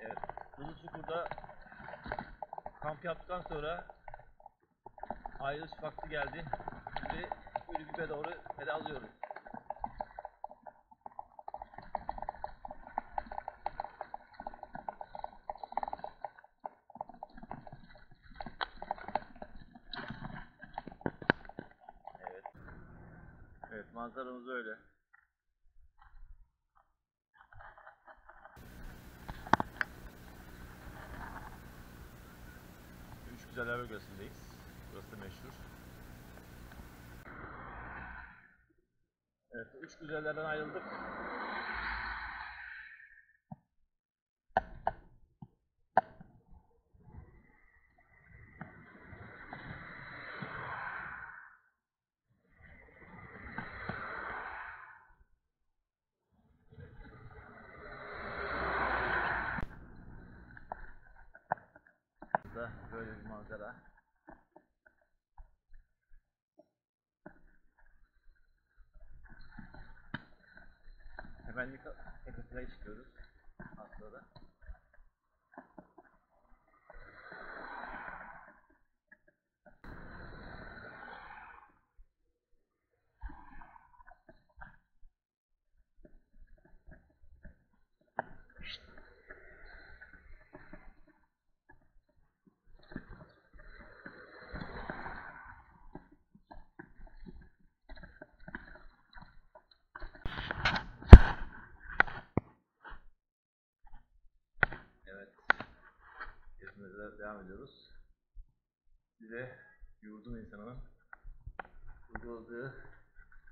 Evet. Kulu Çukur'da kamp yaptıktan sonra ayrılış vakti geldi. Şimdi Ürgüp'e doğru pedallıyoruz. Evet. Evet manzaramız öyle. Üç Güzeller bölgesindeyiz. Burası da meşhur. Evet, üç güzellerden ayrıldık. Burada böyle bir manzara. Hemen tepesine çıkıyoruz aslında. Evet. Gezimize devam ediyoruz. Size yurdum insanının uyguladığı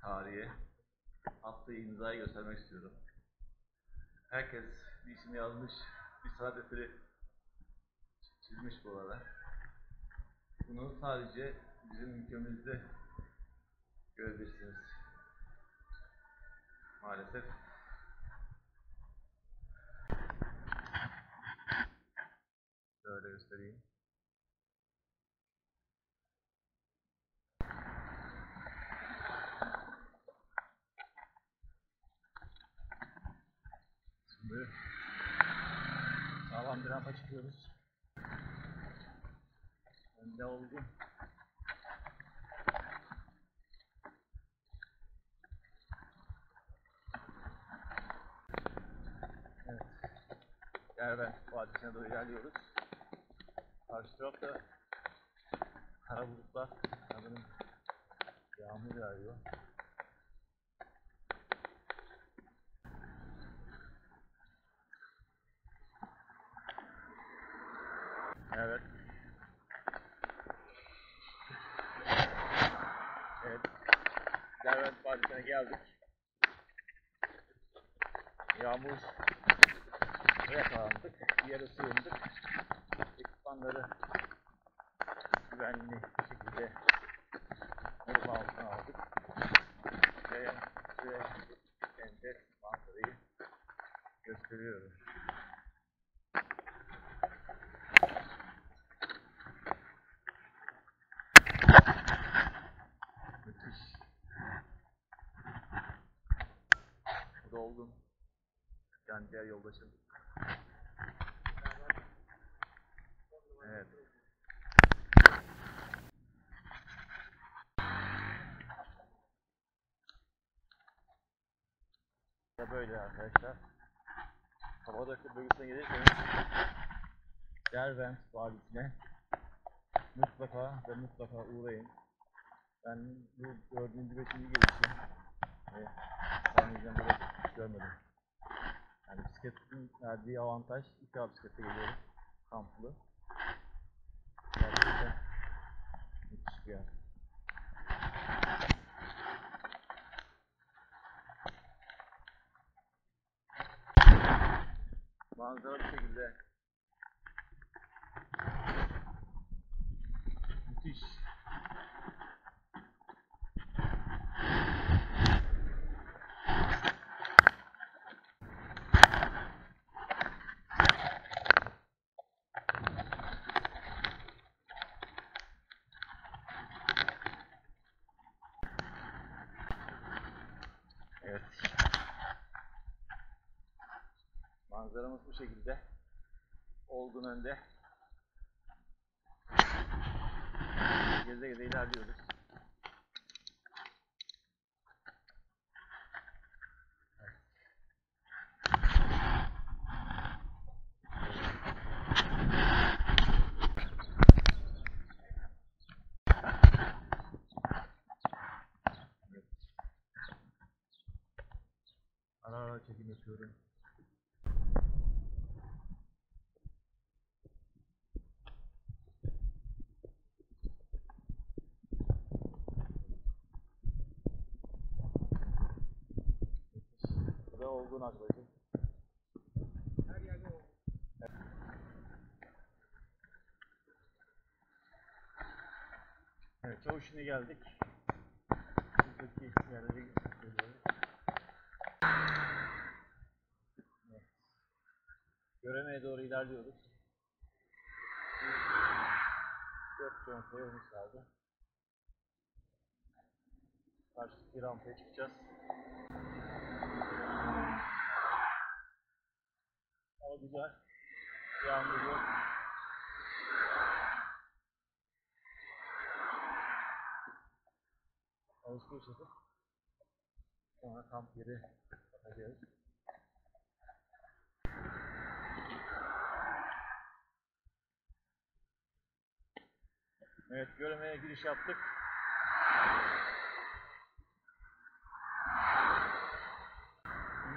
tarihe attığı imzayı göstermek istiyorum. Herkes bir isim yazmış, bir sanat eseri çizmiş bu arada. Bunu sadece bizim ülkemizde görebilirsiniz. Maalesef Şöyle göstereyim. Şimdi sağlam bir rampa çıkıyoruz. Önde olgun. Evet. Derbent Vadisi'ne doğru ilerliyoruz. Karşı tarafta kara bulutlar sanırım yağmur yağıyor. Evet. Evet. Derbent Vadisi'ne geldik. Yağmur yakalandık. Bir yere sığındık. Ekipmanları güvenli bir şekilde koruma altına aldık. Ve size enfes manzarayı gösteriyorum. Müthiş. Bu da olgun. Yani diğer yoldaşım. Evet. Da böyle arkadaşlar. Kabadakı bölgesine gelirseniz Derbent Vadisi'ne mutlaka ve mutlaka uğrayın. Ben bu dördüncü, beşinci gelişim önceden böyle hiç görmedim. Yani bisikletin verdiği avantaj defa bisiklete geliyorum. Kamplı. Gerçekten müthiş bir yer. Manzara bu şekilde. Müthiş. Planımız bu şekilde. Olgun önde. Geze geze ilerliyoruz. Ara ara çekim yapıyorum. Bu da olgun arkadaşım. Evet, çoğu şimdi geldik. Buradaki yerlere gidiyoruz. Evet. Göreme'ye doğru ilerliyoruz. Dört kilometre yolumuz kaldı. Karşıdaki rampaya çıkacağız. Hava güzel. Yağmur yok. Alışveriş yapıp sonra kamp yeri bakacağız. Evet, göremeye giriş yaptık.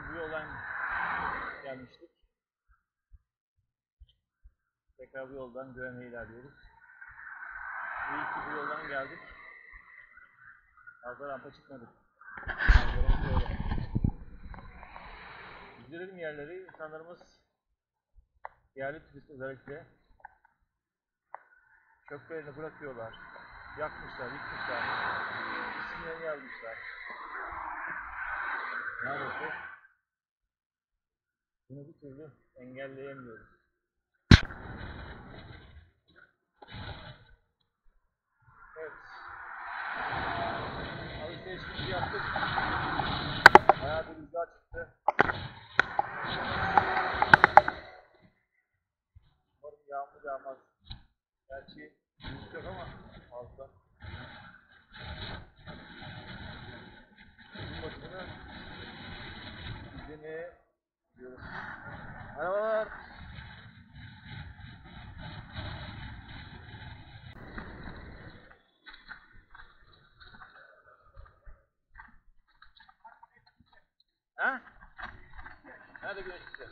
Bu yoldan gelmiştik. Tekrar bu yoldan göremeye ilerliyoruz. İyi ki bu yoldan geldik. Fazla rampa çıkmadık. İzleyelim yerleri. İnsanlarımız yerli turist özellikle çöplerini bırakıyorlar. Yakmışlar, yıkmışlar. İsimlerini yazmışlar. Maalesef bunu bir türlü engelleyemiyoruz. Evet. Alışverişimizi yaptık. Bayağı bir rüzgar çıktı. Umarım yağmur yağmaz. Gerçi bulut yok ama fazla. Gün batımını izlemeye gidiyoruz. Merhabalar. Ha? Nerede güneş çıktı?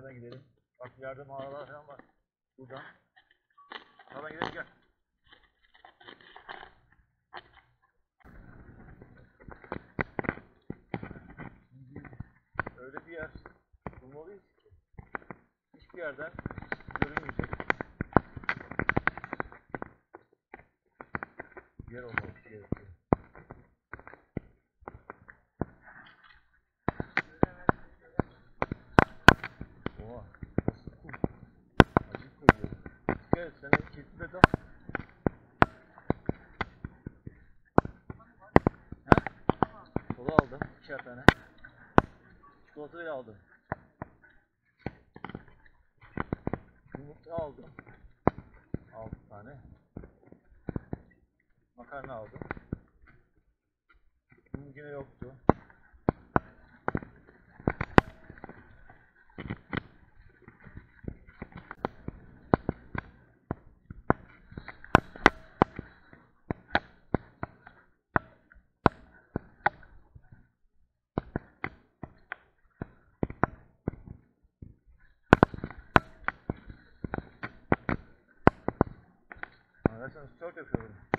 Nereden gidelim? Bak ileride mağaralar falan var. Buradan. Nereden gidelim gel. Öyle bir yer bulmalıyız ki hiçbir yerden 这样的。beautiful.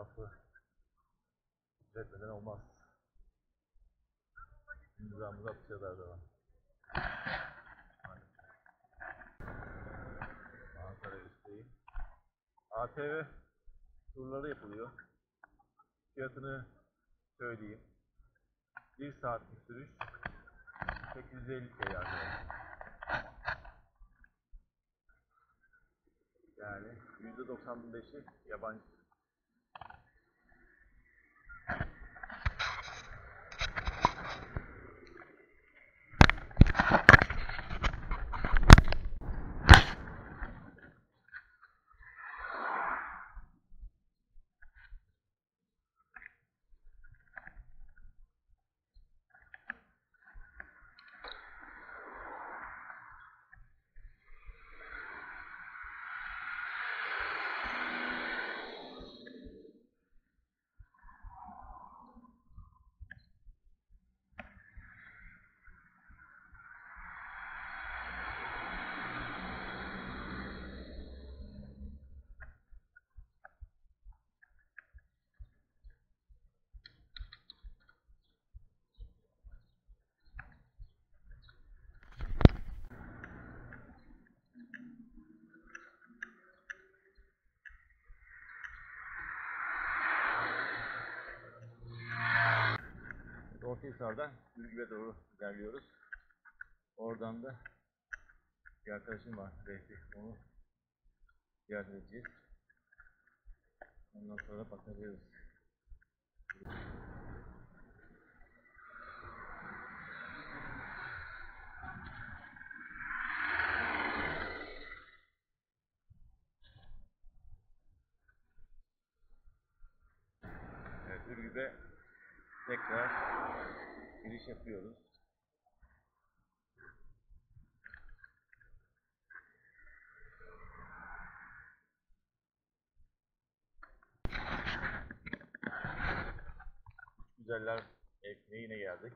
Etrafı düzeltmeden olmaz. Nizamımızı atacağız her zaman. Ankara isteği. ATV turları yapılıyor. Fiyatını söyleyeyim. 1 saatlik sürüş 850 TL arkadaşlar. Yani %95'i yabancı. Ortahisar'dan Ürgüp'e doğru ilerliyoruz. Oradan da bir arkadaşım var Vehbi. Onu ziyaret edeceğiz. Ondan sonra bakacağız. Evet, Ürgüp'e tekrar giriş yapıyoruz. Güzeller evine yine geldik.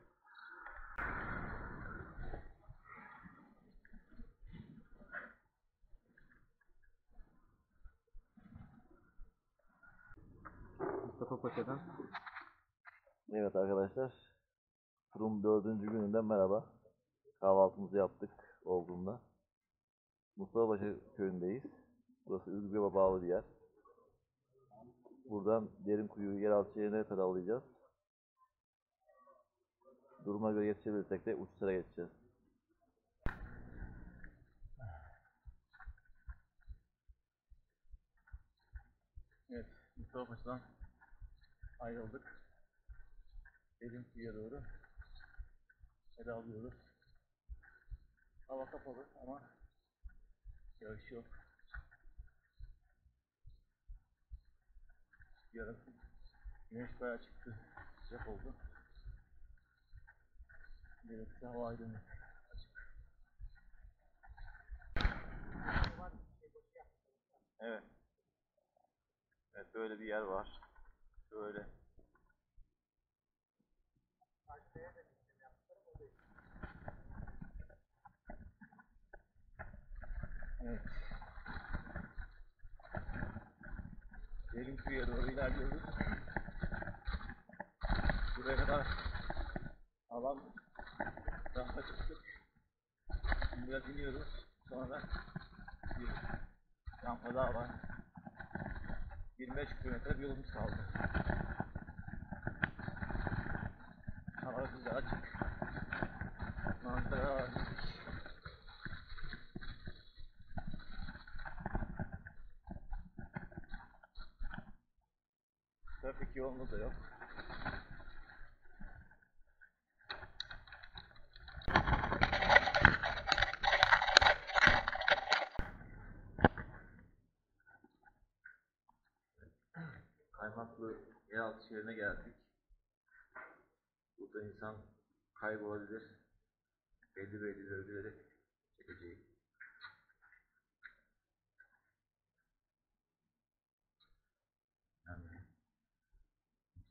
Mustafa Paşa'dan Evet arkadaşlar. Turun dördüncü gününden merhaba. Kahvaltımızı yaptık Olgun'la. Mustafa'başı köyündeyiz. Burası Ürgüp'e bağlı bir yer. Buradan Derinkuyu'yu yeraltı şehrine kadar alacağız. Duruma göre yetişebilirsek de Uçsar'a geçeceğiz. Evet, Mustafa Paşa'dan ayrıldık. Derin kuyuya doğru ele alıyoruz. Hava kapalı ama yağış yok. Yarın güneş bayağı çıktı. Sıcak oldu. Gerekse hava aydınlık. Evet. Evet böyle bir yer var. Böyle. Evet. Kuyuya doğru ilerliyoruz. Buraya kadar alan daha çıktık. Şimdi biraz iniyoruz. Sonra bir rampa daha var. 25 kilometre bir yolumuz kaldı. Hava güzel açık. Manzara Trafik yoğunluğu da yok. Kaymaklı yeraltı şehrine geldik. Burada insan kaybolabilir. Belli belli bölgeleri çekeceğiz. Yani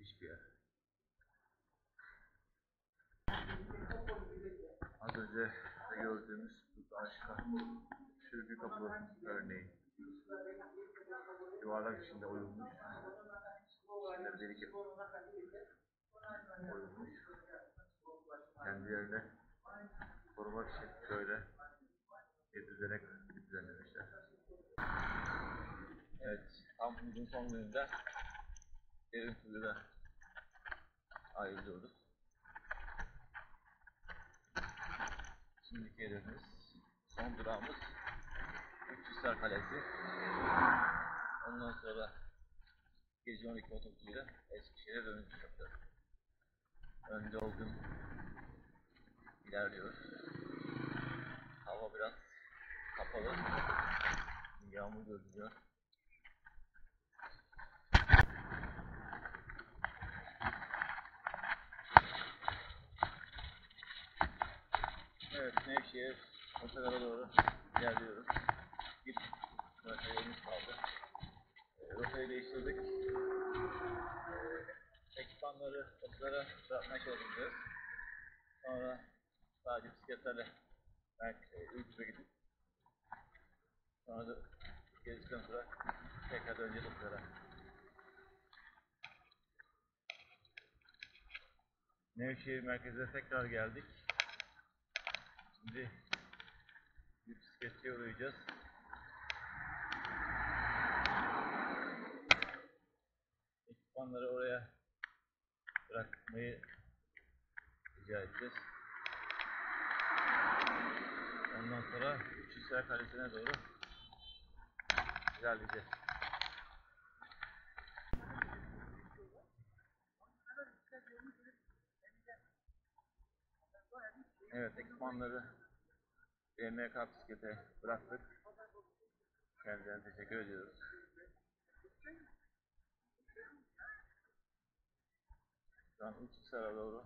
müthiş bir yer. Az önce de gördüğümüz bu başka sürgü kapı örneği. Yuvarlak içinde oyulmuş. İçinde delik yapı oyulmuş. Kendilerine korumak için şöyle bir düzenek düzenlemişler. Evet, kampımızın son gününde derin kuyuda ayrılıyoruz. Şimdiki hedefimiz, son durağımız Üçhisar Kalesi. Ondan sonra gece 12 otobüsüyle Eskişehir'e dönüş yapacağız. Önde Olgun ilerliyor. Hava biraz kapalı. Yağmur görünüyor. Evet, Nevşehir otogara doğru ilerliyoruz. Bir kilometre yolumuz kaldı. E, rotayı değiştirdik. E, ekipmanları otogara bırakmaya çalışacağız. Sonra sadece bisikletlerle belki e, Ürküt'e gidip sonra da gezdikten sonra tekrar döneceğiz otogara. Nevşehir merkezine tekrar geldik. Şimdi bisikletçiye uğrayacağız. Ekipmanları oraya bırakmayı rica edeceğiz. Ondan sonra Üçhisar Kalesi'ne doğru ilerleyeceğiz. Evet, ekipmanları BMK bisiklete bıraktık. Kendilerine teşekkür ediyoruz. Şu an Uçhisar'a doğru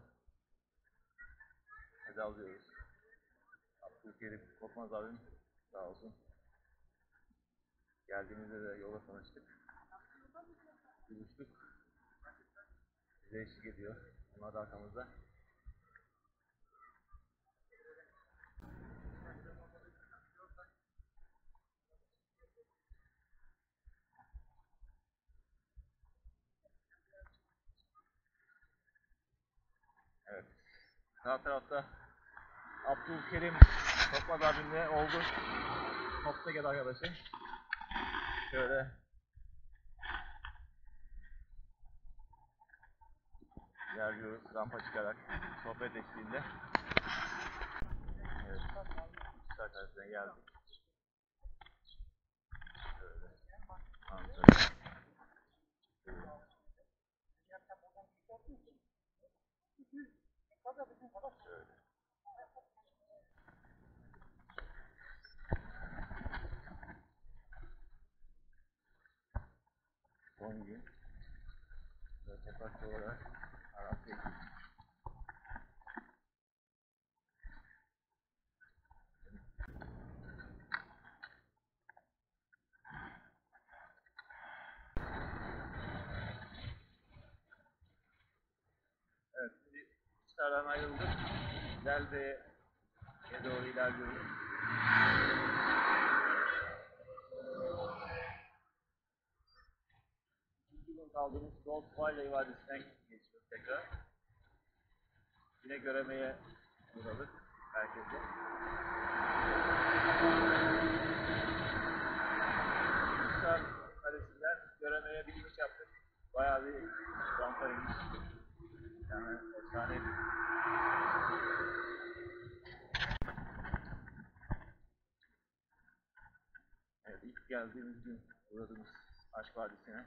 hadi alıyoruz. Abdülkerim Korkmaz abim sağ olsun. Geldiğimizde de yola tanıştık. Buluştuk. Bize eşlik ediyor. Onlar da arkamızda. Evet. Sağ tarafta Abdülkerim Korkmaz abimle oldu. Topta gel arkadaşım. Şöyle. İlerliyoruz rampa çıkarak sohbet eşliğinde. Evet. Arasına geldik. Şöyle. Antalya. Şöyle. Şöyle. Son gün. Ve topraklı olarak Arap'ta Evet, şimdi Star'dan ayrıldık. Delbe'ye doğru ilerliyoruz. İki gün kaldığımız Gold Valley Vadisi'nden geçiyoruz tekrar. Yine göremeye uğradık herkese. Kuşlar Kalesi'nden göremeye bir yaptık. Bayağı bir rampa iniş. Yani. Evet, ilk geldiğimiz gün uğradığımız Aşk Vadisi'ne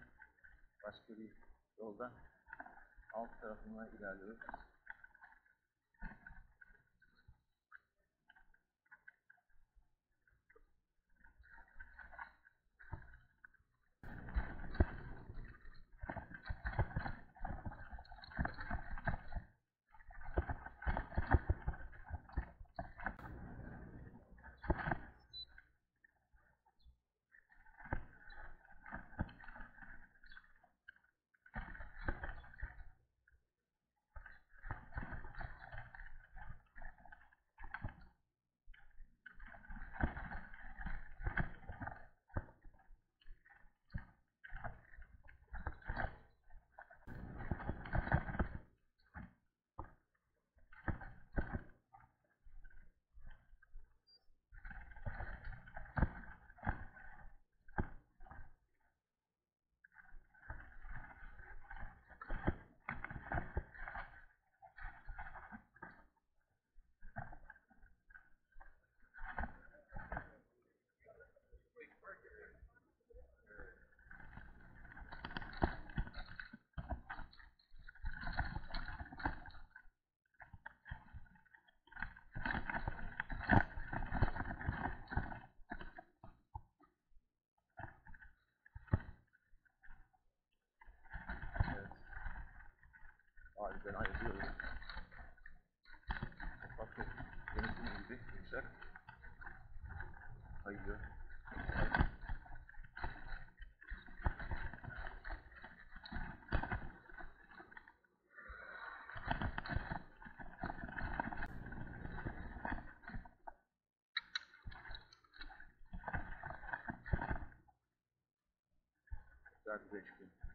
başka bir yolda alt tarafına ilerliyoruz. Evet. Vadiden ayrılıyoruz. Bak çok yönetim gibi yumuşak. Kayıyor. Güzel bir beş